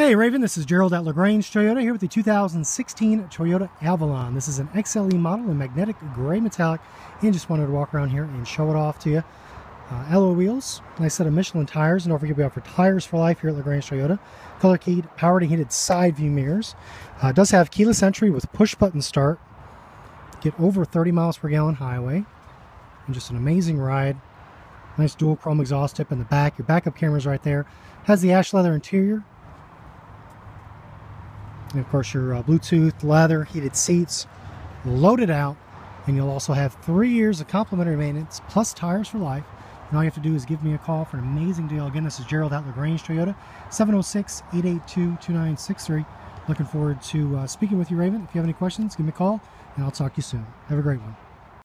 Hey Raven, this is Gerald at LaGrange Toyota here with the 2016 Toyota Avalon. This is an XLE model in magnetic gray metallic and just wanted to walk around here and show it off to you. Uh, alloy wheels, nice set of Michelin tires, and don't forget we offer tires for life here at LaGrange Toyota. Color keyed, powered and heated side view mirrors. Uh, does have keyless entry with push button start. Get over 30 miles per gallon highway. And just an amazing ride. Nice dual chrome exhaust tip in the back. Your backup camera's right there. Has the ash leather interior and of course your uh, Bluetooth, leather, heated seats, loaded out. And you'll also have three years of complimentary maintenance plus tires for life. And all you have to do is give me a call for an amazing deal. Again, this is Gerald at LaGrange Toyota, 706-882-2963. Looking forward to uh, speaking with you, Raven. If you have any questions, give me a call, and I'll talk to you soon. Have a great one.